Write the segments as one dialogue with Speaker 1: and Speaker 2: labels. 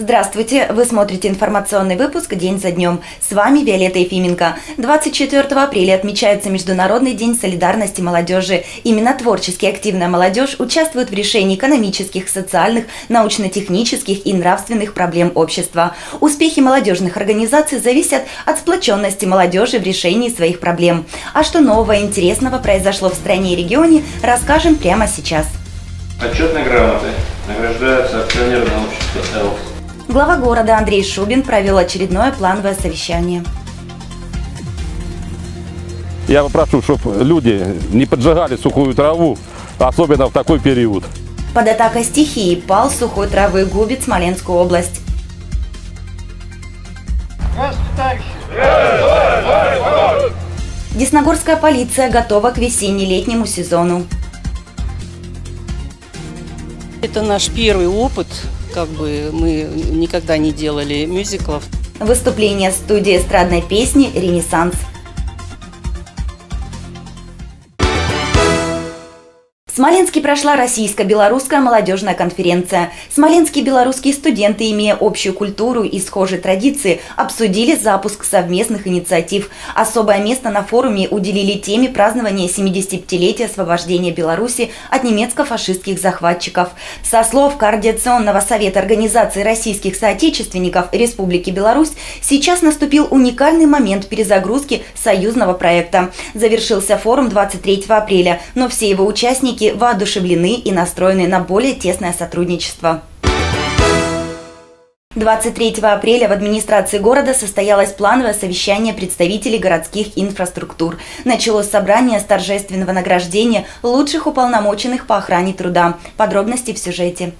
Speaker 1: Здравствуйте! Вы смотрите информационный выпуск «День за днем». С вами Виолетта Ефименко. 24 апреля отмечается Международный день солидарности молодежи. Именно творчески активная молодежь участвует в решении экономических, социальных, научно-технических и нравственных проблем общества. Успехи молодежных организаций зависят от сплоченности молодежи в решении своих проблем. А что нового и интересного произошло в стране и регионе, расскажем прямо сейчас.
Speaker 2: Отчетной грамотой награждается акционерное общество «Элф».
Speaker 1: Глава города Андрей Шубин провел очередное плановое совещание.
Speaker 3: Я попрошу, чтобы люди не поджигали сухую траву, особенно в такой период.
Speaker 1: Под атакой стихии пал сухой травы губит Смоленскую область. Десногорская полиция готова к весенне-летнему сезону.
Speaker 4: Это наш первый опыт как бы мы никогда не делали мюзиклов.
Speaker 1: Выступление студии эстрадной песни «Ренессанс». Смоленске прошла российско-белорусская молодежная конференция. Смоленские белорусские студенты, имея общую культуру и схожие традиции, обсудили запуск совместных инициатив. Особое место на форуме уделили теме празднования 75-летия освобождения Беларуси от немецко-фашистских захватчиков. Со слов Координационного совета организации российских соотечественников Республики Беларусь, сейчас наступил уникальный момент перезагрузки союзного проекта. Завершился форум 23 апреля, но все его участники воодушевлены и настроены на более тесное сотрудничество. 23 апреля в администрации города состоялось плановое совещание представителей городских инфраструктур. Началось собрание с торжественного награждения лучших уполномоченных по охране труда. Подробности в сюжете.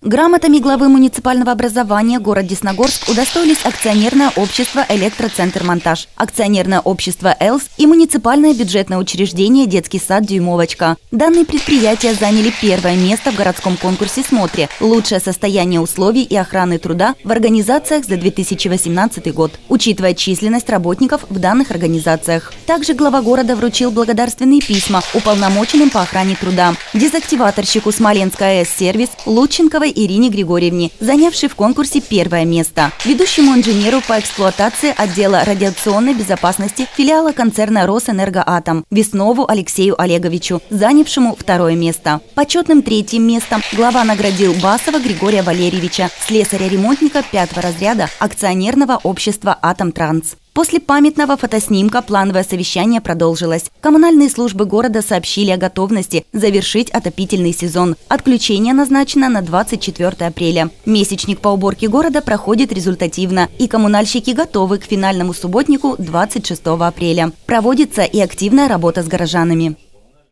Speaker 1: Грамотами главы муниципального образования город Десногорск удостоились акционерное общество «Электроцентр Монтаж», акционерное общество «Элс» и муниципальное бюджетное учреждение «Детский сад Дюймовочка». Данные предприятия заняли первое место в городском конкурсе «Смотре» «Лучшее состояние условий и охраны труда в организациях за 2018 год», учитывая численность работников в данных организациях. Также глава города вручил благодарственные письма уполномоченным по охране труда, дезактиваторщику Смоленская АЭС-сервис Лученковой Ивановой Ирине Григорьевне, занявшей в конкурсе первое место, ведущему инженеру по эксплуатации отдела радиационной безопасности филиала концерна «Росэнергоатом» Веснову Алексею Олеговичу, занявшему второе место. Почетным третьим местом глава наградил Басова Григория Валерьевича, слесаря-ремонтника пятого разряда акционерного общества «Атом Транс». После памятного фотоснимка плановое совещание продолжилось. Коммунальные службы города сообщили о готовности завершить отопительный сезон. Отключение назначено на 24 апреля. Месячник по уборке города проходит результативно, и коммунальщики готовы к финальному субботнику 26 апреля. Проводится и активная работа с горожанами.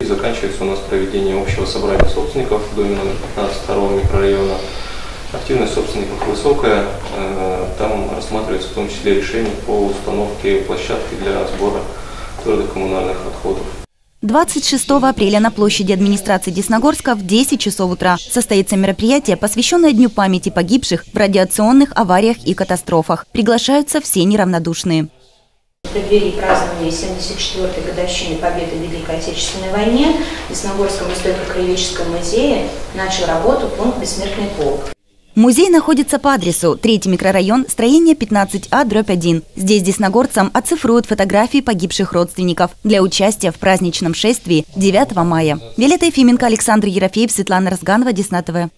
Speaker 2: Заканчивается у нас проведение общего собрания собственников в доме номер 15 второго микрорайона. Активность собственников высокая, э, там рассматривается в том числе решение по установке площадки для сбора твердых коммунальных отходов.
Speaker 1: 26 апреля на площади администрации Десногорска в 10 часов утра состоится мероприятие, посвященное Дню памяти погибших в радиационных авариях и катастрофах. Приглашаются все неравнодушные.
Speaker 5: В преддверии празднования 74-й годовщины Победы в Великой Отечественной войне в Десногорском историко-краеведческом музее начал работу пункт «Бессмертный полк».
Speaker 1: Музей находится по адресу 3 микрорайон, строение 15А, дробь 1. Здесь десногорцам оцифруют фотографии погибших родственников для участия в праздничном шествии 9 мая. Виолетта Ефименко, Александр Ерофеев, Светлана Разганова, Десна ТВ.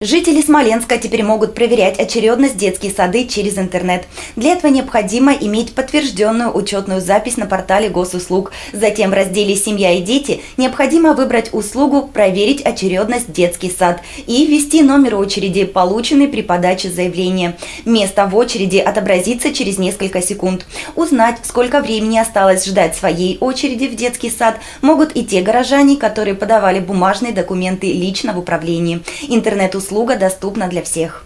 Speaker 1: Жители Смоленска теперь могут проверять очередность детские сады через интернет. Для этого необходимо иметь подтвержденную учетную запись на портале госуслуг. Затем в разделе «Семья и дети» необходимо выбрать услугу «Проверить очередность детский сад» и ввести номер очереди, полученный при подаче заявления. Место в очереди отобразится через несколько секунд. Узнать, сколько времени осталось ждать своей очереди в детский сад, могут и те горожане, которые подавали бумажные документы лично в управлении. Интернет-услуги услуга доступна для всех.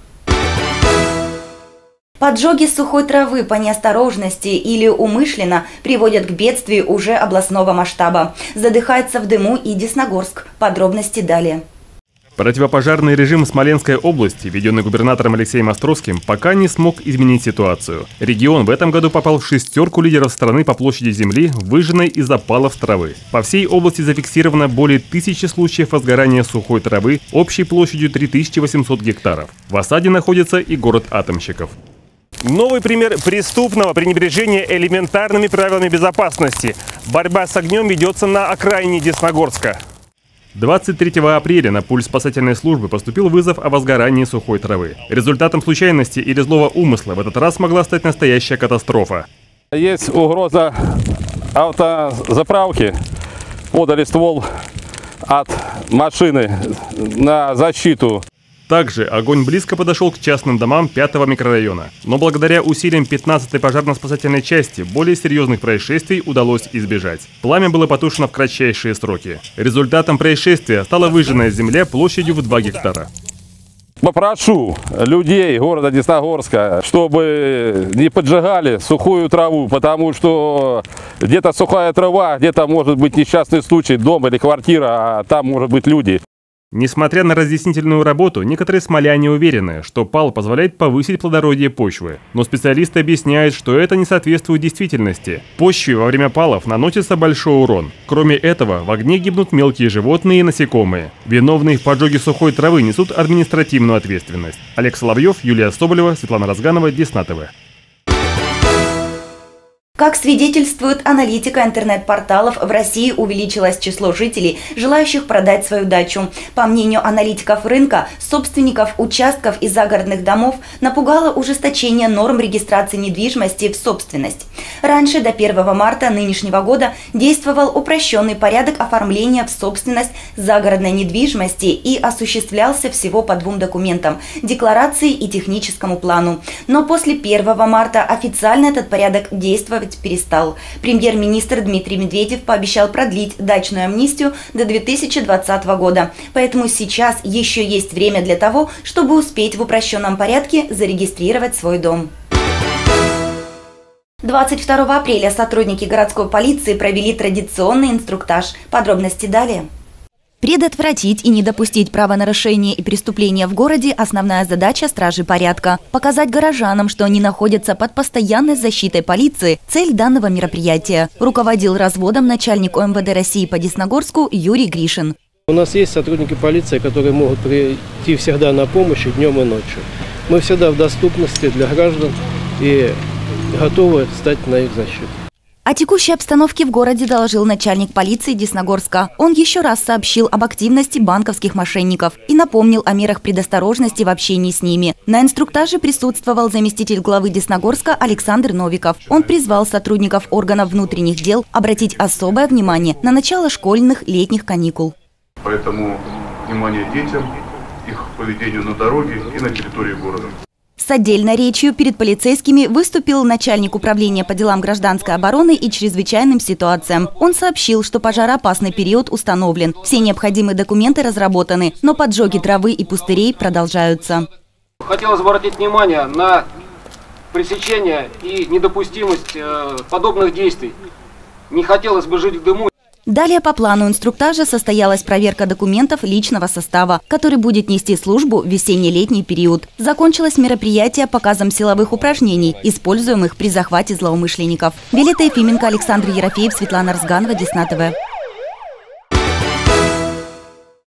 Speaker 1: Поджоги сухой травы по неосторожности или умышленно приводят к бедствию уже областного масштаба. Задыхается в дыму и Десногорск. Подробности далее.
Speaker 6: Противопожарный режим Смоленской области, введенный губернатором Алексеем Островским, пока не смог изменить ситуацию. Регион в этом году попал в шестерку лидеров страны по площади земли, выжженной из запалов травы. По всей области зафиксировано более тысячи случаев возгорания сухой травы общей площадью 3800 гектаров. В осаде находится и город атомщиков. Новый пример преступного пренебрежения элементарными правилами безопасности. Борьба с огнем ведется на окраине Десногорска. 23 апреля на пульс спасательной службы поступил вызов о возгорании сухой травы. Результатом случайности или злого умысла в этот раз могла стать настоящая катастрофа.
Speaker 3: Есть угроза автозаправки. Подали ствол от машины на защиту
Speaker 6: также огонь близко подошел к частным домам 5 микрорайона. Но благодаря усилиям 15-й пожарно-спасательной части более серьезных происшествий удалось избежать. Пламя было потушено в кратчайшие сроки. Результатом происшествия стала выжженная земля площадью в 2 гектара.
Speaker 3: Попрошу людей города Десногорска, чтобы не поджигали сухую траву, потому что где-то сухая трава, где-то может быть несчастный случай, дом или квартира, а там может быть люди.
Speaker 6: Несмотря на разъяснительную работу, некоторые смоляне уверены, что пал позволяет повысить плодородие почвы. Но специалисты объясняют, что это не соответствует действительности. Почве во время палов наносится большой урон. Кроме этого, в огне гибнут мелкие животные и насекомые. Виновные в поджоге сухой травы несут административную ответственность. Олег Соловьев, Юлия Соболева, Светлана Разганова, Десна ТВ.
Speaker 1: Как свидетельствует аналитика интернет-порталов, в России увеличилось число жителей, желающих продать свою дачу. По мнению аналитиков рынка, собственников участков и загородных домов напугало ужесточение норм регистрации недвижимости в собственность. Раньше, до 1 марта нынешнего года, действовал упрощенный порядок оформления в собственность загородной недвижимости и осуществлялся всего по двум документам – декларации и техническому плану. Но после 1 марта официально этот порядок действовать действовать перестал. Премьер-министр Дмитрий Медведев пообещал продлить дачную амнистию до 2020 года. Поэтому сейчас еще есть время для того, чтобы успеть в упрощенном порядке зарегистрировать свой дом. 22 апреля сотрудники городской полиции провели традиционный инструктаж. Подробности далее. Предотвратить и не допустить правонарушения и преступления в городе – основная задача стражи порядка. Показать горожанам, что они находятся под постоянной защитой полиции – цель данного мероприятия. Руководил разводом начальник ОМВД России по Десногорску Юрий Гришин.
Speaker 7: У нас есть сотрудники полиции, которые могут прийти всегда на помощь и днем и ночью. Мы всегда в доступности для граждан и готовы стать на их защиту.
Speaker 1: О текущей обстановке в городе доложил начальник полиции Десногорска. Он еще раз сообщил об активности банковских мошенников и напомнил о мерах предосторожности в общении с ними. На инструктаже присутствовал заместитель главы Десногорска Александр Новиков. Он призвал сотрудников органов внутренних дел обратить особое внимание на начало школьных летних каникул.
Speaker 8: Поэтому внимание детям, их поведению на дороге и на территории города.
Speaker 1: С отдельной речью перед полицейскими выступил начальник управления по делам гражданской обороны и чрезвычайным ситуациям. Он сообщил, что пожароопасный период установлен, все необходимые документы разработаны, но поджоги травы и пустырей продолжаются.
Speaker 9: Хотелось бы обратить внимание на пресечение и недопустимость э, подобных действий. Не хотелось бы жить в дыму.
Speaker 1: Далее по плану инструктажа состоялась проверка документов личного состава, который будет нести службу в весенне-летний период. Закончилось мероприятие показом силовых упражнений, используемых при захвате злоумышленников. Вилета Ефименко, Александр Ерофеев, Светлана Разганова, Десна ТВ.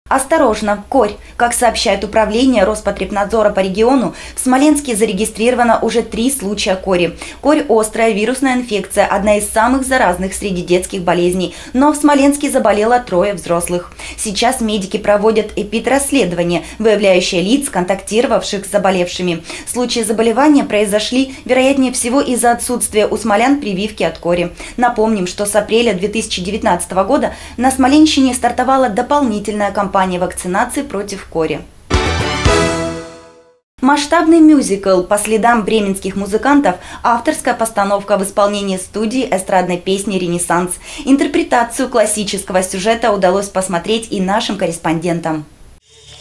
Speaker 1: Осторожно, корь. Как сообщает управление Роспотребнадзора по региону, в Смоленске зарегистрировано уже три случая кори. Корь – острая вирусная инфекция, одна из самых заразных среди детских болезней. Но в Смоленске заболело трое взрослых. Сейчас медики проводят эпид-расследование, выявляющее лиц, контактировавших с заболевшими. Случаи заболевания произошли, вероятнее всего, из-за отсутствия у смолян прививки от кори. Напомним, что с апреля 2019 года на Смоленщине стартовала дополнительная кампания кампании вакцинации против кори. Масштабный мюзикл по следам бременских музыкантов – авторская постановка в исполнении студии эстрадной песни «Ренессанс». Интерпретацию классического сюжета удалось посмотреть и нашим корреспондентам.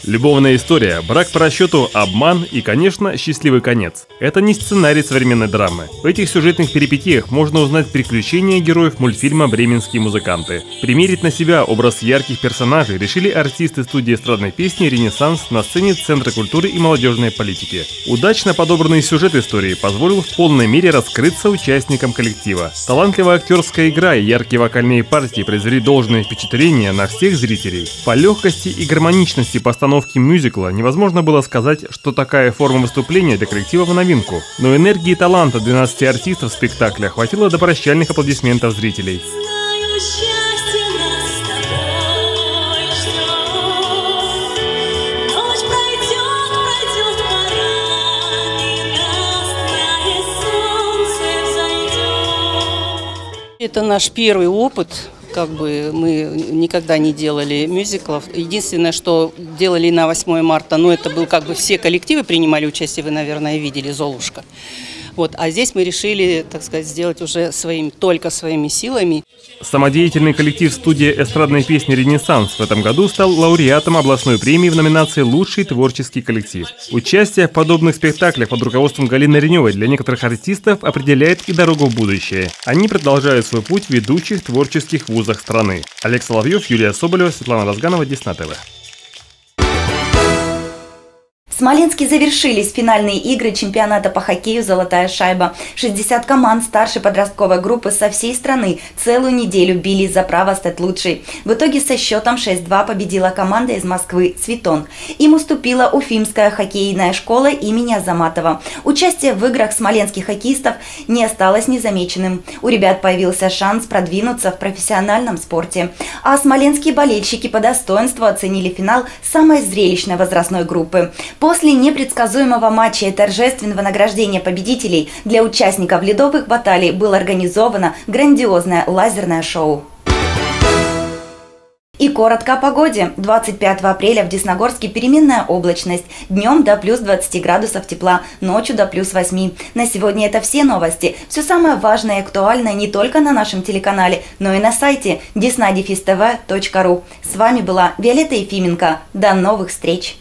Speaker 6: Любовная история, брак по расчету, обман и, конечно, счастливый конец. Это не сценарий современной драмы. В этих сюжетных перипетиях можно узнать приключения героев мультфильма «Бременские музыканты». Примерить на себя образ ярких персонажей решили артисты студии эстрадной песни «Ренессанс» на сцене Центра культуры и молодежной политики. Удачно подобранный сюжет истории позволил в полной мере раскрыться участникам коллектива. Талантливая актерская игра и яркие вокальные партии произвели должное впечатление на всех зрителей. По легкости и гармоничности постановки мюзикла невозможно было сказать, что такая форма выступления для коллектива в новинку. Но энергии и таланта 12 артистов спектакля хватило до прощальных аплодисментов зрителей.
Speaker 4: Это наш первый опыт как бы мы никогда не делали мюзиклов. Единственное, что делали на 8 марта, ну это был как бы все коллективы принимали участие, вы, наверное, видели «Золушка». Вот, а здесь мы решили, так сказать, сделать уже своим, только своими силами.
Speaker 6: Самодеятельный коллектив студии эстрадной песни «Ренессанс» в этом году стал лауреатом областной премии в номинации «Лучший творческий коллектив». Участие в подобных спектаклях под руководством Галины Реневой для некоторых артистов определяет и дорогу в будущее. Они продолжают свой путь в ведущих творческих вузах страны. Олег Соловьев, Юлия Соболева, Светлана Разганова, Десна.
Speaker 1: В Смоленске завершились финальные игры чемпионата по хоккею «Золотая шайба». 60 команд старшей подростковой группы со всей страны целую неделю бились за право стать лучшей. В итоге со счетом 6-2 победила команда из Москвы «Цветон». Им уступила Уфимская хоккейная школа имени Азаматова. Участие в играх смоленских хоккеистов не осталось незамеченным. У ребят появился шанс продвинуться в профессиональном спорте. А смоленские болельщики по достоинству оценили финал самой зрелищной возрастной группы. По После непредсказуемого матча и торжественного награждения победителей для участников ледовых баталий было организовано грандиозное лазерное шоу. И коротко о погоде. 25 апреля в Десногорске переменная облачность. Днем до плюс 20 градусов тепла, ночью до плюс 8. На сегодня это все новости. Все самое важное и актуальное не только на нашем телеканале, но и на сайте desnadifistv.ru. С вами была Виолетта Ефименко. До новых встреч!